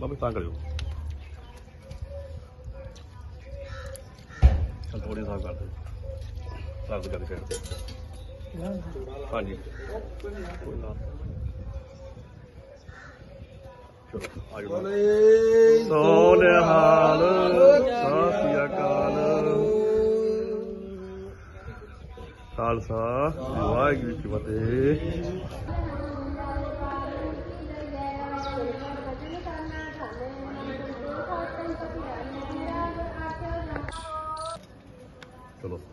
ਬਾਬੇ ਤਾਂ ਕਰਿਓ ਚਲ ਥੋੜੀ ਸਾਫ਼ ਕਰ ਦੇ ਸਾਫ਼ ਕਰ ਦੇ ਹਾਂਜੀ ਕੋਈ ਨਾ ਚਲੋ ਆਜੋ ਸਤਿ ਸ੍ਰੀ ਅਕਾਲ ਖਾਲਸਾ ਵਾਹਿਗੁਰੂ ਜੀ ਕੀ ਫਤਿਹ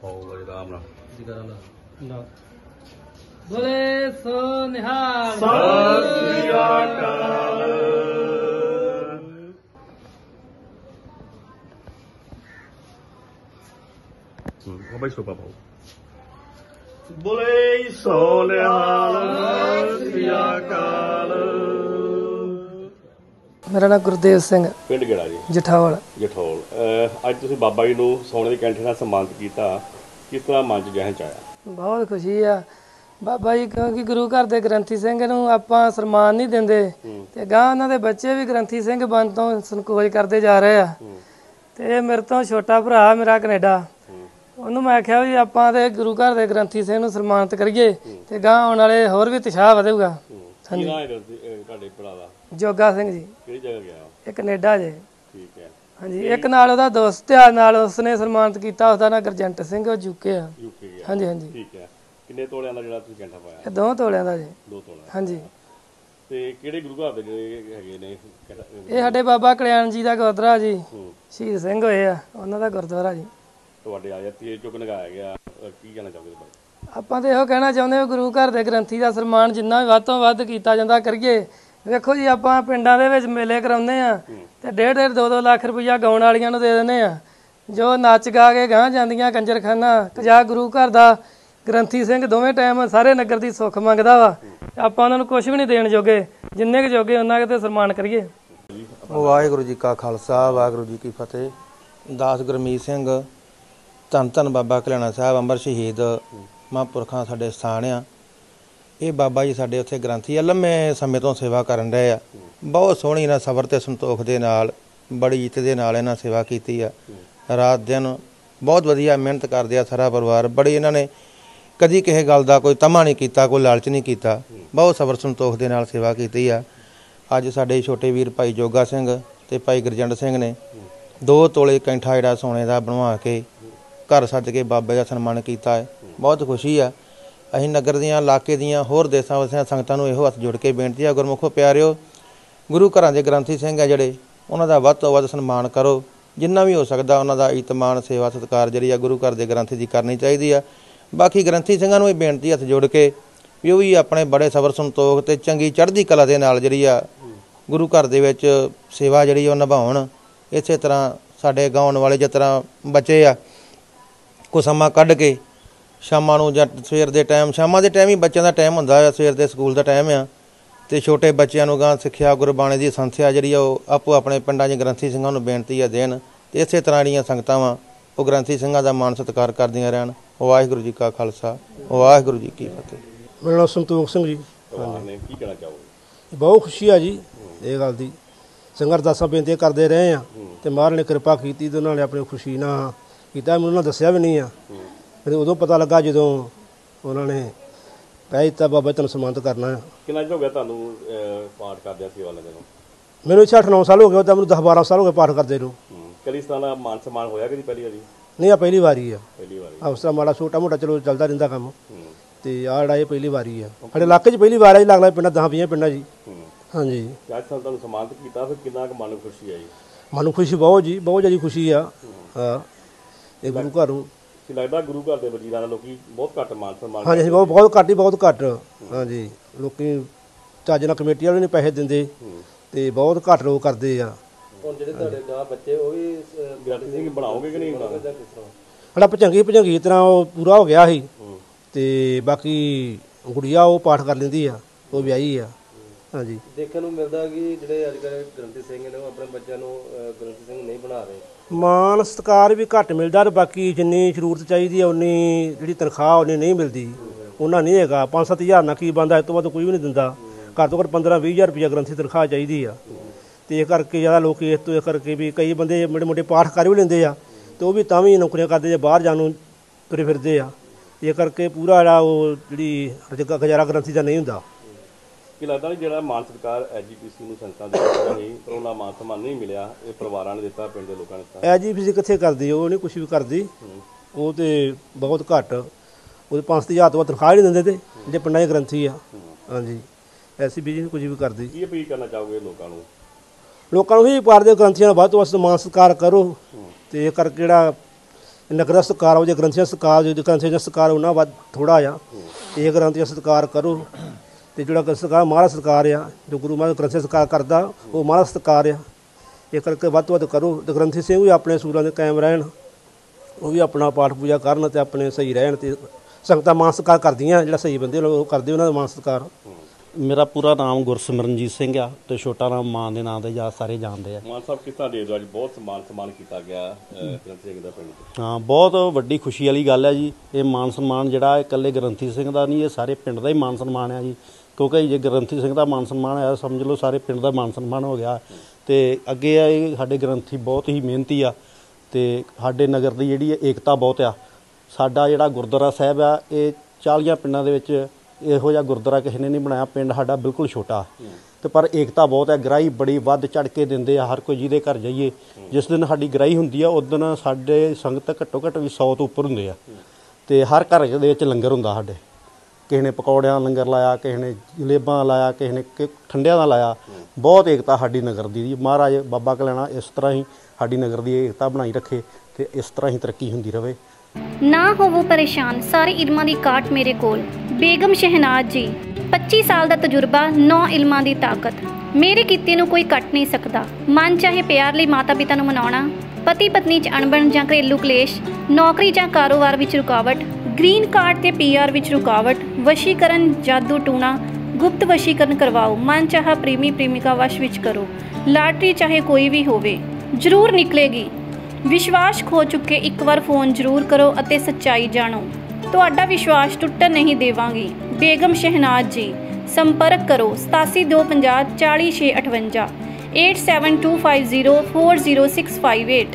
ਆਰਾਮ ਨਾਲ। ਬੋਲੇ ਸੋ ਨਿਹਾਲ ਸਤਿ ਸ੍ਰੀ ਅਕਾਲ। ਮੇਰਾ ਨਾਮ ਗੁਰਦੇਵ ਸਿੰਘ। ਪਿੰਡ ਗੇੜਾ ਜੀ? ਜਠਾਵਲ ਜਠੌਲ। ਅਹ ਅੱਜ ਤੁਸੀਂ ਬਾਬਾ ਜੀ ਨੂੰ ਸੋਨੇ ਦੀ ਕੈਂਠੇ ਨਾਲ ਸਨਮਾਨਿਤ ਕੀਤਾ। ਕਿਸ ਤਰ੍ਹਾਂ ਮਨ ਚ ਜਹਨ ਚ ਆਇਆ? ਬਹੁਤ ਖੁਸ਼ੀ ਆ। ਬਾਬਾ ਜੀ ਕਿਉਂਕਿ ਗੁਰੂ ਘਰ ਦੇ ਗ੍ਰੰਥੀ ਸਿੰਘ ਨੂੰ ਆਪਾਂ ਸਨਮਾਨ ਨਹੀਂ ਦਿੰਦੇ। ਤੇ ਗਾਂ ਉਹਨਾਂ ਦੇ ਬੱਚੇ ਵੀ ਗ੍ਰੰਥੀ ਸਿੰਘ ਬਣ ਤੋਂ ਸੰਕੋਚ ਕਰਦੇ ਜਾ ਰਹੇ ਆ। ਤੇ ਇਹ ਮੇਰੇ ਤੋਂ ਛੋਟਾ ਭਰਾ ਮੇਰਾ ਕੈਨੇਡਾ। ਉਹਨੂੰ ਮੈਂ ਆਖਿਆ ਵੀ ਆਪਾਂ ਤੇ ਗੁਰੂ ਘਰ ਦੇ ਗ੍ਰੰਥੀ ਸਿੰਘ ਨੂੰ ਸਨਮਾਨਿਤ ਕਰੀਏ ਤੇ ਗਾਂ ਆਉਣ ਵਾਲੇ ਹੋਰ ਵੀ ਉਤਸ਼ਾਹ ਵਧੇਗਾ ਕੀ ਨਾਂ ਹੈ ਅਹ ਤੁਹਾਡੇ ਭਰਾ ਦਾ? ਜੋਗਾ ਸਿੰਘ ਜੀ। ਕਿਹੜੀ ਜਗ੍ਹਾ ਗਿਆ ਇਹ ਕੈਨੇਡਾ ਜੇ। ਠੀਕ ਹੈ। ਹਾਂਜੀ ਇੱਕ ਨਾਲ ਉਹਦਾ ਦੋਸਤ ਆ ਨਾਲ ਉਸਨੇ ਸਨਮਾਨਿਤ ਕੀਤਾ ਉਹਦਾ ਨਾਂ ਗੁਰਜੰਟ ਸਿੰਘ ਉਹ ਜੁਕੇ ਆ। ਯੂਕੇ ਗਿਆ। ਹਾਂਜੀ ਹਾਂਜੀ। ਠੀਕ ਹੈ। ਕਿੰਨੇ ਤੋਲਿਆਂ ਦਾ ਜਿਹੜਾ ਤੁਸੀਂ ਕੈਂਠਾ ਪਾਇਆ? ਇਹ ਦੋ ਤੋਲਿਆਂ ਦਾ ਜੀ। ਦੋ ਤੋਲਿਆਂ ਹਾਂਜੀ। ਤੇ ਕਿਹੜੇ ਗੁਰੂ ਘਰ ਦੇ ਜਿਹੜੇ ਹੈਗੇ ਨੇ? ਇਹ ਸਾਡੇ ਬਾਬਾ ਕਲਿਆਣ ਜੀ ਦਾ ਗੁਰਦੁਆਰਾ ਜੀ। ਸ਼ਹੀਦ ਸਿੰਘ ਹੋਏ ਆ ਉਹਨਾਂ ਦਾ ਗੁਰਦੁਆਰਾ ਜੀ। ਤੁਹਾਡੇ ਆਇਆ ਤੀਏ ਚੁੱਕ ਨਗਾਇਆ ਗਿਆ। ਕੀ ਕਹਿਣਾ ਚਾਹੋਗੇ ਬਾਰੇ? ਆਪਾਂ ਤੇ ਇਹੋ ਕਹਿਣਾ ਚਾਹੁੰਦੇ ਹਾਂ ਗੁਰੂ ਘਰ ਦੇ ਗ੍ਰੰਥੀ ਦਾ ਸਨਮਾਨ ਜਿੰਨਾ ਵੀ ਵੱਧ ਤੋਂ ਵੱਧ ਕੀਤਾ ਜਾਂਦਾ ਕਰੀਏ ਵੇਖੋ ਜੀ, ਆਪਾਂ ਪਿੰਡਾਂ ਦੇ ਵਿੱਚ ਮੇਲੇ ਕਰਾਉਂਦੇ ਆ ਤੇ ਡੇਢ ਡੇਢ 2-2 ਲੱਖ ਰੁਪਈਆ ਗਾਉਣ ਵਾਲੀਆਂ ਨੂੰ ਦੇ ਦਿੰਦੇ ਆ ਜੋ ਨੱਚ ਗਾ ਕੇ ਗਾਂ ਜਾਂਦੀਆਂ ਕੰਜਰਖਾਨਾ ਕਜਾ ਗੁਰੂ ਘਰ ਦਾ ਗ੍ਰੰਥੀ ਸਿੰਘ ਦੋਵੇਂ ਟਾਈਮ ਸਾਰੇ ਨਗਰ ਦੀ ਸੁੱਖ ਮੰਗਦਾ ਵਾ। ਆਪਾਂ ਉਹਨਾਂ ਨੂੰ ਕੁਝ ਵੀ ਨਹੀਂ ਦੇਣ ਜੋਗੇ, ਜਿੰਨੇ ਕੁ ਜੋਗੇ ਉਹਨਾਂ ਕੁ ਤੇ ਸਨਮਾਨ ਕਰੀਏ। ਵਾਹਿਗੁਰੂ ਜੀ ਕਾ ਖਾਲਸਾ, ਵਾਹਿਗੁਰੂ ਜੀ ਕੀ ਫਤਿਹ। ਦਾਸ ਗੁਰਮੀਤ ਸਿੰਘ, ਧੰਨ ਧੰਨ ਬਾਬਾ ਕਲਿਆਣਾ ਸਾਹਿਬ ਅੰਮ੍ਰਿਤ ਸ਼ਹੀਦ, ਮਹਾਂਪੁਰਖਾਂ ਸਾਡੇ ਸਥਾਨ ਆ। ਇਹ ਬਾਬਾ ਜੀ ਸਾਡੇ ਉੱਥੇ ਗ੍ਰੰਥੀ ਆ, ਲੰਮੇ ਸਮੇਂ ਤੋਂ ਸੇਵਾ ਕਰਨ ਰਹੇ ਆ। ਬਹੁਤ ਸੋਹਣੀ ਨਾ ਸਬਰ ਤੇ ਸੰਤੋਖ ਦੇ ਨਾਲ, ਬੜੀ ਇੱਜ਼ਤ ਦੇ ਨਾਲ ਇਹਨਾਂ ਸੇਵਾ ਕੀਤੀ ਆ। ਰਾਤ ਦਿਨ ਬਹੁਤ ਵਧੀਆ ਮਿਹਨਤ ਕਰਦੇ ਆ ਸਾਰਾ ਪਰਿਵਾਰ। ਬੜੀ ਇਹਨਾਂ ਨੇ ਕਦੀ ਕਿਸੇ ਗੱਲ ਦਾ ਕੋਈ ਤਮਾ ਨਹੀਂ ਕੀਤਾ, ਕੋਈ ਲਾਲਚ ਨਹੀਂ ਕੀਤਾ। ਬਹੁਤ ਸਬਰ ਸੰਤੋਖ ਦੇ ਨਾਲ ਸੇਵਾ ਕੀਤੀ ਆ। ਅੱਜ ਸਾਡੇ ਛੋਟੇ ਵੀਰ ਭਾਈ ਜੋਗਾ ਸਿੰਘ ਤੇ ਭਾਈ ਗੁਰਜੰਡ ਸਿੰਘ ਨੇ ਦੋ ਤੋਲੇ ਕੈਂਠਾ ਜਿਹੜਾ ਸੋਨੇ ਦਾ ਬਣਵਾ ਕੇ ਘਰ ਸੱਜ ਕੇ ਬਾਬੇ ਦਾ ਸਨਮਾਨ ਕੀਤਾ ਹੈ। ਬਹੁਤ ਖੁਸ਼ੀ ਆ। ਅਸੀਂ ਨਗਰ ਦੀਆਂ, ਇਲਾਕੇ ਦੀਆਂ, ਹੋਰ ਦੇਸਾਂ ਵਸਿਆਂ ਸੰਗਤਾਂ ਨੂੰ ਇਹੋ ਹੱਥ ਜੋੜ ਕੇ ਬੇਨਤੀ ਆ, ਗੁਰਮੁਖੋ ਪਿਆਰਿਓ, ਗੁਰੂ ਘਰਾਂ ਦੇ ਗ੍ਰੰਥੀ ਸਿੰਘ ਆ ਜਿਹੜੇ, ਉਹਨਾਂ ਦਾ ਵੱਧ ਤੋਂ ਵੱਧ ਸਨਮਾਨ ਕਰੋ। ਜਿੰਨਾ ਵੀ ਹੋ ਸਕਦਾ ਉਹਨਾਂ ਦਾ ਇਤਮਾਨ, ਸੇਵਾ, ਸਤਿਕਾਰ ਜਿਹੜੀ ਆ ਗੁਰੂ ਘਰ ਦੇ ਗ੍ਰੰਥੀ ਦੀ ਕਰਨੀ ਚਾਹੀਦੀ ਆ। ਬਾਕੀ ਗ੍ਰੰਥੀ ਸਿੰਘਾਂ ਨੂੰ ਇਹ ਬੇਨਤੀ ਹੱਥ ਜੋੜ ਕੇ ਵੀ ਉਹ ਵੀ ਆਪਣੇ ਬੜੇ ਸਬਰ ਸੰਤੋਖ ਤੇ ਚੰਗੀ ਚੜ੍ਹਦੀ ਕਲਾ ਦੇ ਨਾਲ ਜਿਹੜੀ ਆ ਗੁਰੂ ਘਰ ਦੇ ਵਿੱਚ ਸੇਵਾ ਜਿਹੜੀ ਉਹ ਨਿਭਾਉਣ। ਇਸੇ ਤਰ੍ਹਾਂ ਸਾਡੇ ਗਾਉਣ ਵਾਲੇ ਜਿਸ ਤਰ੍ਹਾਂ ਬੱਚੇ ਆ ਕੋ ਸਮਾਂ ਕੱਢ ਕੇ ਸ਼ਾਮਾਂ ਨੂੰ ਜਾਂ ਸਵੇਰ ਦੇ ਟਾਈਮ ਸ਼ਾਮਾਂ ਦੇ ਟਾਈਮ ਹੀ ਬੱਚਿਆਂ ਦਾ ਟਾਈਮ ਹੁੰਦਾ ਆ ਸਵੇਰ ਦੇ ਸਕੂਲ ਦਾ ਟਾਈਮ ਆ। ਤੇ ਛੋਟੇ ਬੱਚਿਆਂ ਨੂੰ ਗਾਂ ਸਿੱਖਿਆ ਗੁਰਬਾਣੀ ਦੀ ਸੰਥਿਆ ਜਿਹੜੀ ਆ ਉਹ ਆਪੋ ਆਪਣੇ ਪਿੰਡਾਂ 'ਚ ਗ੍ਰੰਥੀ ਸਿੰਘਾਂ ਨੂੰ ਬੇਨਤੀ ਆ ਦੇਣ। ਤੇ ਇਸੇ ਤਰ੍ਹਾਂ ਜਿਹੜੀਆਂ ਸੰਗਤਾਂ ਵਾ ਉਹ ਗ੍ਰੰਥੀ ਸਿੰਘਾਂ ਦਾ ਮਾਣ ਸਤਿਕਾਰ ਕਰਦੀਆਂ ਰਹਿਣ। ਵਾਹਿਗੁਰੂ ਜੀ ਕਾ ਖਾਲਸਾ ਵਾਹਿਗੁਰੂ ਜੀ ਕੀ ਫਤਿਹ। ਮੇਰਾ ਨਾਮ ਸੰਤੋਖ ਸਿੰਘ ਜੀ। ਕੀ ਕਹਿਣਾ ਚਾਹੋਗੇ? ਬਹੁਤ ਖੁਸ਼ੀ ਆ ਜੀ ਇਹ ਗੱਲ ਦੀ। ਸੰਗਤ ਦਾਸਾਂ ਬੇਨਤੀਆਂ ਕਰਦੇ ਰਹੇ ਆ ਤੇ ਮਹਾਰਾਜ ਨੇ ਕਿਰਪਾ ਕੀਤੀ ਤੇ ਉਹਨਾਂ ਨੇ ਆਪਣੀ ਖੁਸ਼ੀ ਨਾਲ ਕੀਤਾ। ਮੈਨੂੰ ਉਹਨਾਂ ਦੱਸਿਆ ਵੀ ਨਹੀਂ ਆ। ਮੈਨੂੰ ਉਦੋਂ ਪਤਾ ਲੱਗਾ ਜਦੋਂ ਉਹਨਾਂ ਨੇ ਕਹਿ ਦਿੱਤਾ ਬਾਬਾ ਤੈਨੂੰ ਸਨਮਾਨਿਤ ਕਰਨਾ ਆ ਕਿੰਨਾ ਚਿਰ ਹੋ ਗਿਆ ਤੁਹਾਨੂੰ ਅਹ, ਪਾਠ ਕਰਦਿਆਂ ਸੇਵਾ ਲੱਗਣ ਨੂੰ? ਮੈਨੂੰ ਇੱਥੇ 8-9 ਸਾਲ ਹੋ ਗਏ ਤਾਂ ਮੈਨੂੰ 10-12 ਸਾਲ ਹੋ ਗਏ ਪਾਠ ਕਰਦੇ ਨੂੰ। ਹੂੰ ਕਦੀ ਇਸ ਤਰ੍ਹਾਂ ਦਾ ਮਾਨ ਸਨਮਾਨ ਹੋਇਆ ਕਦੀ ਪਹਿਲੀ ਵਾਰੀ? ਨਹੀਂ ਆ ਪਹਿਲੀ ਵਾਰੀ ਆ। ਪਹਿਲੀ ਵਾਰੀ। ਆ ਉਸ ਤਰ੍ਹਾਂ ਮਾੜਾ ਛੋਟਾ ਮੋਟਾ ਚਲੋ ਚੱਲਦਾ ਰਹਿੰਦਾ ਕੰਮ। ਹੂੰ। ਤੇ ਆਹ ਜਿਹੜਾ ਇਹ ਪਹਿਲੀ ਵਾਰੀ ਆ। ਸਾਡੇ ਇਲਾਕੇ 'ਚ ਪਹਿਲੀ ਵਾਰ ਆ ਜੀ ਲੱਗਦਾ ਪਿੰਡਾਂ 10-20 ਪਿੰਡਾਂ ਜੀ ਹੂੰ। ਹਾਂਜੀ। ਤੇ ਅੱਜ ਸਾਨੂੰ ਤੁਹਾਨੂੰ ਸਨਮਾਨਿਤ ਕੀਤਾ ਫਿਰ ਕਿੰਨਾ ਕੁ ਮਨ ਨੂੰ ਖੁਸ਼ੀ ਆਈ? ਮਨੂੰ ਖੁਸ਼ੀ ਬਹੁਤ ਜੀ ਬਹੁਤ ਜ਼ਿਆਦਾ ਖੁਸ਼ੀ ਆ। ਹਾਂ। ਇਹ ਗੁਰੂ ਘਰ ਕਿ ਲੱਗਦਾ ਗੁਰੂ ਘਰ ਦੇ ਵਜੀਰਾਂ ਦਾ ਲੋਕੀ ਬਹੁਤ ਘੱਟ ਮਾਨ ਸਨਮਾਨ ਹਾਂਜੀ ਅਸੀਂ ਬਹੁਤ ਬਹੁਤ ਘੱਟ ਹੀ ਬਹੁਤ ਘੱਟ। ਹਾਂਜੀ ਲੋਕੀ ਚੱਜ ਨਾਲ ਕਮੇਟੀ ਵਾਲੇ ਨੇ ਪੈਸੇ ਦਿੰਦੇ ਤੇ ਬਹੁਤ ਘੱਟ ਲੋਕ ਕਰਦੇ ਆ। ਹੁਣ ਜਿਹੜੇ ਤੁਹਾਡੇ ਗਾਂ ਬੱਚੇ ਉਹ ਵੀ ਗ੍ਰੰਥੀ ਸਿੰਘ ਬਣਾਓਗੇ ਕਿ ਨਹੀਂ ਬਣਾਓਗੇ ਸਾਡਾ ਭਜੰਗੀ ਭਜੰਗੀ ਤਰ੍ਹਾਂ ਉਹ ਪੂਰਾ ਹੋ ਗਿਆ ਸੀ। ਤੇ ਬਾਕੀ ਗੁੜੀਆ ਉਹ ਪਾਠ ਕਰ ਲੈਂਦੀ ਆ ਉਹ ਵਿਆਹੀ ਆ। ਹਾਂਜੀ। ਦੇਖਣ ਨੂੰ ਮਿਲਦਾ ਕਿ ਜਿਹੜੇ ਅੱਜ ਕੱਲ੍ਹ ਗ੍ਰੰਥੀ ਸਿੰਘ ਨੇ ਉਹ ਆਪਣੇ ਬੱਚਿਆਂ ਨੂੰ ਗ੍ਰੰਥੀ ਸਿੰਘ ਨਹੀਂ ਬਣਾ ਰਹੇ। ਮਾਨ ਸਤਕਾਰ ਵੀ ਘੱਟ ਮਿਲਦਾ ਤੇ ਬਾਕੀ ਜਿੰਨੀ ਜ਼ਰੂਰਤ ਚਾਹੀਦੀ ਹੈ ਉਨੀ ਜਿਹੜੀ ਤਨਖਾਹ ਉਨੀ ਨਹੀਂ ਮਿਲਦੀ। ਉਹਨਾਂ ਨਹੀਂ ਹੈਗਾ। 5-7000 ਨਾਲ ਕੀ ਬੰਦਾ ਇਸ ਤੋਂ ਵੱਧ ਕੋਈ ਵੀ ਨਹੀਂ ਦਿੰਦਾ। ਘੱਟ ਤੋਂ ਘੱਟ 15-20000 ਰੁਪਇਆ ਗ੍ਰੰਥੀ ਤਨਖਾਹ ਚਾਹੀਦੀ ਆ। ਤੇ ਇਹ ਕਰਕੇ ਜ਼ਿਆਦਾ ਲੋਕ ਇਸ ਤੋਂ ਇਹ ਕਰਕੇ ਵੀ ਕਈ ਬੰਦੇ ਮੋਟੇ ਮੋਟੇ ਪਾਠ ਕਰ ਵੀ ਲੈਂਦੇ ਆ ਤੇ ਉਹ ਵੀ ਤਾਂ ਵੀ ਨੌਕਰੀਆਂ ਕਰਦੇ ਜੇ, ਬਾਹਰ ਜਾਣ ਨੂੰ ਤੁਰੇ ਫਿਰਦੇ ਆ। ਇਹ ਕਰਕੇ ਪੂਰਾ ਜਿਹੜਾ ਉਹ ਜਿਹੜੀ ਰੁਜ਼ਗਾ- ਗੁਜ਼ਾਰਾ ਗ੍ਰੰਥੀ ਦਾ ਨਹੀਂ ਹੁੰਦਾ। ਕੀ ਲੱਗਦਾ ਨਹੀਂ ਜਿਹੜਾ ਮਾਨ ਸਰਕਾਰ ਐਜੀਪੀਸੀ ਨੂੰ ਸੰਸਥਾ ਦੇ ਨਹੀਂ ਪਰ ਉਹਨਾਂ ਮਾਨ ਸਨਮਾਨ ਨਹੀਂ ਮਿਲਿਆ ਇਹ ਪਰਿਵਾਰਾਂ ਨੇ ਦਿੱਤਾ ਪਿੰਡ ਦੇ ਲੋਕਾਂ ਨੇ ਦਿੱਤਾ। ਐ ਜੀ ਫਿਜ਼ਿਕ ਕਿੱਥੇ ਕਰਦੀ ਉਹ ਨਹੀਂ ਕੁਝ ਵੀ ਕਰਦੀ। ਉਹ ਤੇ ਬਹੁਤ ਘੱਟ। ਉਹਦੇ 5000 ਤੋਂ ਵੱਧ ਤਨਖਾਹ ਨਹੀਂ ਦਿੰਦੇ ਤੇ ਜੇ ਪਿੰਡਾਂ ਦੇ ਗ੍ਰੰਥੀ ਆ। ਹਾਂਜੀ। ਐਸੀ ਬੀਜੀ ਨਹੀਂ ਕੁਝ ਵੀ ਕਰਦੀ। ਕੀ ਅਪੀਲ ਕਰਨਾ ਚਾਹੋਗੇ ਲੋਕਾਂ ਨੂੰ? ਲੋਕਾਂ ਨੂੰ ਵੀ ਪਾਰ ਦੇ ਗ੍ਰੰਥੀਆਂ ਦਾ ਵੱਧ ਤੋਂ ਵੱਧ ਸਨਮਾਨ ਸਤਿਕਾਰ ਕਰੋ। ਤੇ ਇਹ ਕਰਕੇ ਜਿਹੜਾ ਨਗਰ ਸਤਿਕਾਰ ਹੋ ਜੇ ਗ੍ਰੰਥੀਆਂ ਸਤਿਕਾਰ ਜੇ ਗ੍ਰੰਥੀਆਂ ਸਤਿਕਾਰ ਉਹਨਾਂ ਵੱਧ ਥੋੜਾ ਆ ਇਹ ਗ੍ਰੰਥੀਆਂ ਸਤਿਕਾਰ ਕਰੋ। ਤੇ ਜਿਹੜਾ ਕਿ ਸਤਿਕਾਰ ਮਹਾਰਾਜ ਸਤਿਕਾਰ ਆ ਜੋ ਗੁਰੂ ਮਹਾਰਾਜ ਗ੍ਰੰਥੀ ਦਾ ਸਤਿਕਾਰ ਕਰਦਾ ਉਹ ਮਹਾਰਾਜ ਸਤਿਕਾਰ ਆ। ਇਹ ਕਰਕੇ ਵੱਧ ਤੋਂ ਵੱਧ ਕਰੋ। ਤੇ ਗ੍ਰੰਥੀ ਸਿੰਘ ਵੀ ਆਪਣੇ ਸੂਰਾਂ ਦੇ ਕਾਇਮ ਰਹਿਣ। ਉਹ ਵੀ ਆਪਣਾ ਪਾਠ ਪੂਜਾ ਕਰਨ ਤੇ ਆਪਣੇ ਸਹੀ ਰਹਿਣ ਤੇ ਸੰਗਤਾਂ ਮਾਨ ਸਤਿਕਾਰ ਕਰਦੀਆਂ ਜਿਹੜਾ ਸਹੀ ਬੰਦੇ ਲੋਕ ਕਰਦੇ ਉਹਨਾਂ ਦਾ ਮਾਨ ਸਤਿਕਾਰ। ਮੇਰਾ ਪੂਰਾ ਨਾਮ ਗੁਰਸਿਮਰਨਜੀਤ ਸਿੰਘ ਆ ਤੇ ਛੋਟਾ ਨਾਮ ਮਾਂ ਦੇ ਨਾਂ ਤੇ ਜਾਂ ਸਾਰੇ ਜਾਣਦੇ ਆ। ਮਾਨ ਸਾਹਿਬ ਕਿਸ ਤਰ੍ਹਾਂ ਦੇ ਅੱਜ ਬਹੁਤ ਸਨਮਾਨ ਸਨਮਾਨ ਕੀਤਾ ਗਿਆ ਗ੍ਰੰਥੀ ਸਿੰਘ ਦਾ ਪਿੰਡ। ਹਾਂ ਬਹੁਤ ਵੱਡੀ ਖੁਸ਼ੀ ਵਾਲੀ ਗੱਲ ਹੈ ਜੀ। ਇਹ ਮਾਨ ਸਨਮਾਨ ਜਿਹੜਾ ਇਕੱਲੇ ਗ੍ਰੰਥੀ ਸਿੰਘ ਦਾ ਨਹੀਂ ਇਹ ਸਾਰੇ ਪਿੰਡ ਦਾ ਹੀ ਮਾਨ ਸਨਮਾਨ ਆ ਜੀ। ਕਿਉਂਕਿ ਜੇ ਗ੍ਰੰਥੀ ਸਿੰਘ ਦਾ ਮਾਨ ਸਨਮਾਨ ਆ ਸਮਝ ਲਓ ਸਾਰੇ ਪਿੰਡ ਦਾ ਮਾਨ ਸਨਮਾਨ ਹੋ ਗਿਆ, ਤੇ ਅੱਗੇ ਆ ਇਹ ਸਾਡੇ ਗ੍ਰੰਥੀ ਬਹੁਤ ਹੀ ਮਿਹਨਤੀ ਆ, ਤੇ ਸਾਡੇ ਨਗਰ ਦੀ ਜਿਹੜੀ ਇਹ ਏਕਤਾ ਬਹੁਤ ਆ। ਸਾਡਾ ਜਿਹੜਾ ਗੁਰਦੁਆਰਾ ਸਾਹਿਬ ਆ, ਇਹ 40 ਪਿੰਡਾਂ ਦੇ ਵਿੱਚ ਇਹੋ ਜਿਹਾ ਗੁਰਦੁਆਰਾ ਕਿਸੇ ਨੇ ਨਹੀਂ ਬਣਾਇਆ, ਪਿੰਡ ਸਾਡਾ ਬਿਲਕੁਲ ਛੋਟਾ। ਤੇ ਪਰ ਏਕਤਾ ਬਹੁਤ ਹੈ ਗ੍ਰਾਈ ਬੜੀ ਵੱਧ ਚੜ ਕੇ ਦਿੰਦੇ ਆ, ਹਰ ਕੋਈ ਜਿਹਦੇ ਘਰ ਜਾਈਏ, ਜਿਸ ਦਿਨ ਸਾਡੀ ਗ੍ਰਾਈ ਹੁੰਦੀ ਆ, ਉਸ ਦਿਨ ਸਾਡੇ ਸੰਗਤ ਘੱਟੋ ਘੱਟ ਵੀ 100 ਤੋਂ ਉੱਪਰ ਹੁੰਦੇ ਆ। ਤੇ ਹਰ ਘਰ ਦੇ ਵਿੱਚ ਲੰਗਰ ਹੁੰਦਾ ਸਾਡੇ। ਕਿਸੇ ਨੇ ਪਕੌੜਿਆਂ ਦਾ ਲੰਗਰ ਲਾਇਆ, ਕਿਸੇ ਨੇ ਜਲੇਬਾਂ ਦਾ ਲਾਇਆ, ਕਿਸੇ ਨੇ ਕਿ- ਠੰਡਿਆਂ ਦਾ ਲਾਇਆ। ਬਹੁਤ ਏਕਤਾ ਸਾਡੀ ਨਗਰ ਦੀ ਜੀ। ਮਹਾਰਾਜ ਬਾਬਾ ਕਲਿਆਣਾ ਇਸ ਤਰ੍ਹਾਂ ਹੀ ਸਾਡੀ ਨਗਰ ਦੀ ਏਕਤਾ ਬਣਾਈ ਰੱਖੇ ਤੇ ਇਸ ਤਰ੍ਹਾਂ ਹੀ ਤਰੱਕੀ ਹੁੰਦੀ ਰਹੇ ਨਾ ਹੋਵੋ ਪਰੇਸ਼ਾਨ, ਸਾਰੇ ਇਲਮਾਂ ਦੀ ਕਾਟ ਮੇਰੇ ਕੋਲ। ਬੇਗਮ ਸ਼ਹਿਨਾਜ਼ ਜੀ 25 ਸਾਲ ਦਾ ਤਜਰਬਾ 9 ਇਲਮਾਂ ਦੀ ਤਾਕਤ। ਮੇਰੇ ਕਿੱਤੇ ਨੂੰ ਕੋਈ ਕੱਟ ਨਹੀਂ ਸਕਦਾ। ਮਨ ਚਾਹੇ ਪਿਆਰ ਲਈ ਮਾਤਾ ਪਿਤਾ ਨੂੰ ਮਨਾਉਣਾ ਪਤੀ ਪਤਨੀ 'ਚ ਅਣਬਣ ਜਾਂ ਘਰੇਲੂ ਕਲੇਸ਼, ਨੌਕਰੀ ਜਾਂ ਕਾਰੋਬਾਰ ਵਿੱਚ ਰੁਕਾਵਟ, ਗ੍ਰੀਨ ਕਾਰਡ ਤੇ ਪੀਆਰ ਵਿੱਚ ਰੁਕਾਵਟ ਵਸ਼ੀਕਰਨ ਜਾਦੂ ਟੂਣਾ, ਗੁਪਤ ਵਸ਼ੀਕਰਨ ਕਰਵਾਓ, ਮਨ ਚਾਹਾ ਪ੍ਰੇਮੀ ਪ੍ਰੇਮਿਕਾ ਵਸ਼ ਵਿੱਚ ਕਰੋ। ਲਾਟਰੀ ਚਾਹੇ ਕੋਈ ਵੀ ਹੋਵੇ, ਜ਼ਰੂਰ ਨਿਕਲੇਗੀ। ਵਿਸ਼ਵਾਸ ਖੋ ਚੁੱਕੇ ਇੱਕ ਵਾਰ ਫੋਨ ਜ਼ਰੂਰ ਕਰੋ ਅਤੇ ਸੱਚਾਈ ਜਾਣੋ। ਤੁਹਾਡਾ ਵਿਸ਼ਵਾਸ ਟੁੱਟਣ ਨਹੀਂ ਦੇਵਾਂਗੀ। ਬੇਗਮ ਸ਼ਹਿਨਾਜ਼ ਜੀ, ਸੰਪਰਕ ਕਰੋ 8725 40658 8725040658